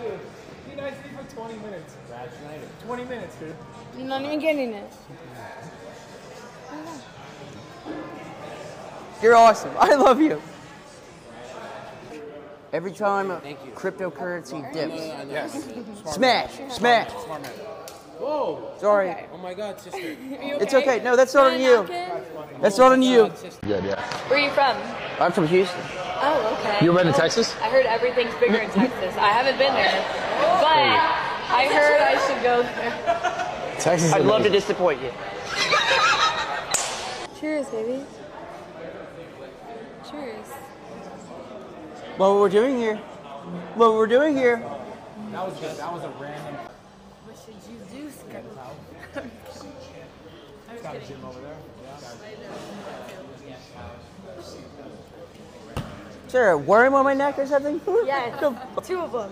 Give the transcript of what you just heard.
Dude, be nice to me for 20 minutes. Brad Schneider. 20 minutes, dude. You're not even getting it. You're awesome. I love you. Every time Thank you. cryptocurrency dips. no, no, no. Yes. Smash, smash. Whoa! Sorry. Okay. Oh my God, sister. Are you It's okay. No, that's not on you. That's not on you. God. Good, yeah. Where are you from? I'm from Houston. Oh, okay. You ever been to Texas? I heard everything's bigger in Texas. I haven't been there, but I heard I should go there. Texas I'd love to disappoint you. Cheers, baby. Cheers. What we're doing here. What we're doing here. That was good. That was a random. What should you do, Skip? Got a gym over there. Is there a worm on my neck or something? Yes, two of them.